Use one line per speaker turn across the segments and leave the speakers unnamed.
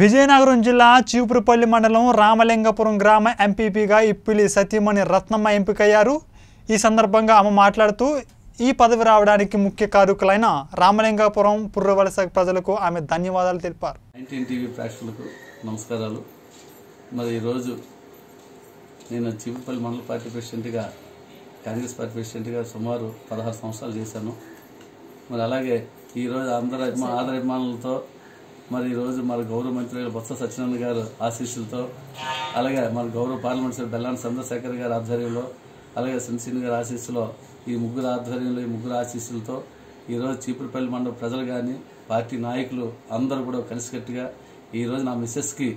విజయనగరం జిల్లా చీపురుపల్లి మండలం రామలింగపురం గ్రామ ఎంపీపీగా ఇప్పిలి సతీమణి రత్నమ్మ ఎంపికయ్యారు. ఈ సందర్భంగా ఆమె మాట్లాడుతూ ఈ పదవి రావడానికి ముఖ్య కారకులైన రామలింగాపురం పుర్రవలస ప్రజలకు ఆమె ధన్యవాదాలు తెలిపారు.
నైన్టీన్ టీవీ ప్రేక్షకులకు నమస్కారాలు. మరి ఈరోజు నేను చీపుపల్లి మండల పార్టీ ప్రెసిడెంట్గా కాంగ్రెస్ పార్టీ ప్రెసిడెంట్గా సుమారు పదహారు సంవత్సరాలు చేశాను. మరి అలాగే ఈరోజు అందరి అభిమా ఆదర మరి ఈరోజు మన గౌరవ మంత్రి బొత్స సత్యనారాయణ గారు ఆశీస్సులతో అలాగే మన గౌరవ పార్లమెంట్ సభ్యులు బెల్లాన చంద్రశేఖర్ గారి ఆధ్వర్యంలో అలాగే సునీల్ గారి ఆశీస్సులో ఈ ముగ్గురు ఆధ్వర్యంలో ఈ ముగ్గురు ఆశీస్సులతో ఈరోజు చీపురుపల్లి మండల ప్రజలు కానీ పార్టీ నాయకులు అందరూ కూడా కలిసికట్టుగా ఈరోజు నా మిస్సెస్కి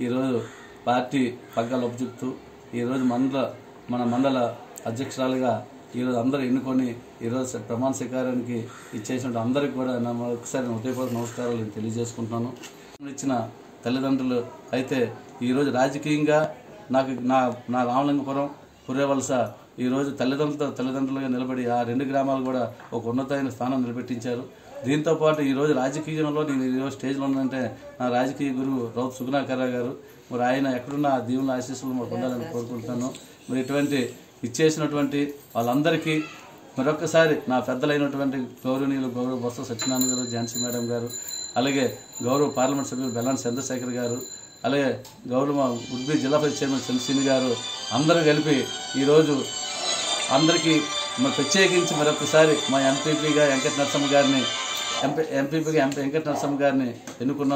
ఈరోజు పార్టీ పగ్గాలు ఒప్పుచెప్తూ ఈరోజు మండల మన మండల అధ్యక్షురాలుగా ఈరోజు అందరూ ఎన్నుకొని ఈరోజు ప్రమాణ స్వీకారానికి ఇచ్చేసిన అందరికీ కూడా నా ఒకసారి హృదయపూర్వక నమస్కారాలు నేను తెలియజేసుకుంటున్నాను. ఇచ్చిన తల్లిదండ్రులు అయితే ఈరోజు రాజకీయంగా నాకు నా నా రామలింగపురం పురేవలస ఈరోజు తల్లిదండ్రులతో తల్లిదండ్రులుగా నిలబడి ఆ రెండు గ్రామాలు కూడా ఒక ఉన్నతమైన స్థానం నిలబెట్టించారు. దీంతో పాటు ఈరోజు రాజకీయంలో నేను ఈరోజు స్టేజ్లో ఉన్నానంటే నా రాజకీయ గురువు రౌత్ సుగుణాకర్ర గారు. మరి ఆయన ఎక్కడున్న ఆ దీవుల ఆశీస్సులు మాకు ఉండాలని కోరుకుంటున్నాను. మరి ఇటువంటి ఇచ్చేసినటువంటి వాళ్ళందరికీ మరొకసారి నా పెద్దలైనటువంటి గౌరవనీయులు గౌరవ బొత్స సత్యనారాయణ గారు ఝాన్సీ మేడం గారు అలాగే గౌరవ పార్లమెంట్ సభ్యులు బెల్లాన్ చంద్రశేఖర్ గారు అలాగే గౌరవ ఉడ్బీ జిల్లా పరిషత్ చైర్మన్ చంద్రశీని గారు అందరూ కలిపి ఈరోజు అందరికీ మా ప్రత్యేకించి మరొకసారి మా ఎంపీపీగా వెంకట నరసమ్మ గారిని ఎంపీ ఎంపీపీగా ఎంపీ వెంకట నరసింహ గారిని ఎన్నుకున్నాను